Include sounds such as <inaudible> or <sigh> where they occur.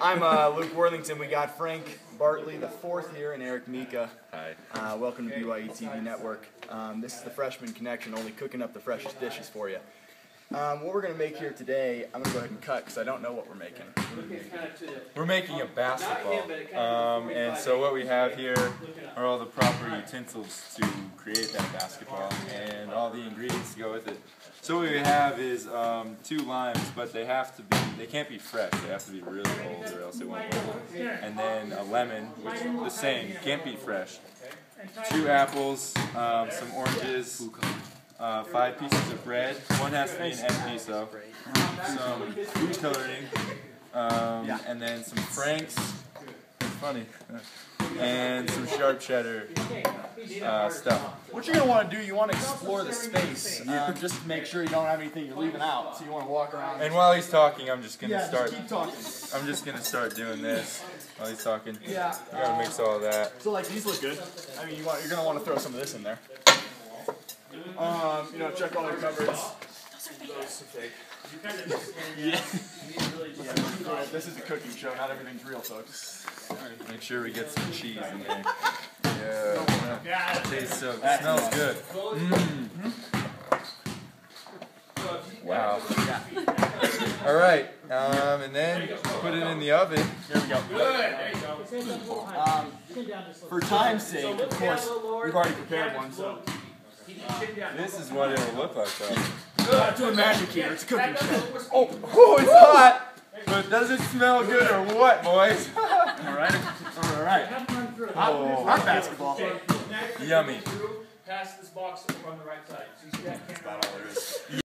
I'm uh, Luke Worthington. We got Frank Bartley, the fourth here, and Eric Mika. Hi. Uh, welcome to BYU TV Network. Um, this is the Freshman Connection, only cooking up the freshest dishes for you. Um, what we're going to make here today, I'm going to go ahead and cut because I don't know what we're making. We're making a basketball. Um, and so what we have here are all the proper utensils to create that basketball and all the ingredients to go with it. So what we have is um, two limes, but they have to be, they can't be fresh. They have to be really old or else it won't work. And then a lemon, which the same, can't be fresh. Two apples, um, some oranges, uh, five pieces of bread. One has to be an piece though. Some food coloring, um, and then some franks. It's funny. And some sharp cheddar uh, stuff. What you're going to want to do, you want to explore the space. Um, just to make sure you don't have anything you're leaving out. So you want to walk around. And while he's talking, I'm just gonna yeah, start. just keep talking. I'm just gonna start doing this while he's talking. Yeah. I gotta mix all that. So like these look good. I mean, you want, you're going to want to throw some of this in there. Um, you know, check all your cupboards. Those are fake. Yeah. yeah. This is a cooking show. Not everything's real, folks. Make sure we get some cheese in there. Yeah. Tastes so. It smells good. Mm. Wow. All right. Um, and then put it in the oven. Here we go. Um, for time's sake, of course, we've already prepared one, so. This is what it'll look like, though. We're not doing magic here. It's a cooking show. Oh, oh, it's hot. But does it smell good or what, boys? <laughs> All right. All right. Oh. Hot basketball. Yummy. Pass this box over on the right side.